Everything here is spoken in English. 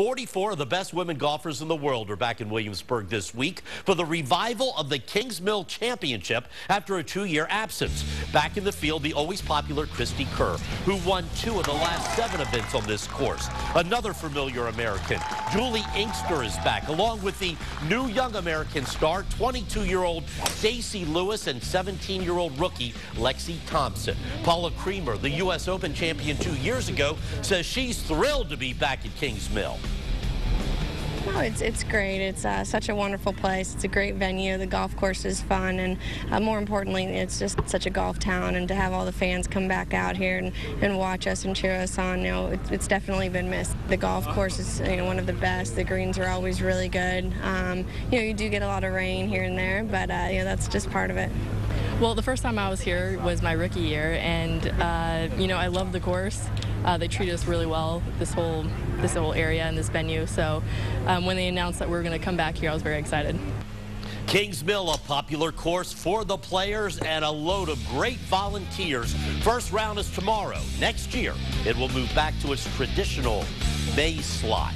44 of the best women golfers in the world are back in Williamsburg this week for the revival of the Kingsmill Championship after a two-year absence. Back in the field, the always popular Cristie Kerr, who won two of the last seven events on this course. Another familiar American, Juli Inkster, is back, along with the new young American star, 22-year-old Stacy Lewis and 17-year-old rookie Lexi Thompson. Paula Creamer, the U.S. Open champion two years ago, says she's thrilled to be back at Kings Oh, it's, it's great. It's uh, such a wonderful place. It's a great venue. The golf course is fun, and uh, more importantly, it's just such a golf town. And to have all the fans come back out here and, and watch us and cheer us on, you know, it, it's definitely been missed. The golf course is you know one of the best. The greens are always really good. Um, you know, you do get a lot of rain here and there, but uh, you know that's just part of it. Well, the first time I was here was my rookie year, and uh, you know I love the course. Uh, they treated us really well, this whole this whole area and this venue. So um, when they announced that we were going to come back here, I was very excited. Kingsmill, a popular course for the players and a load of great volunteers. First round is tomorrow. Next year, it will move back to its traditional May slot.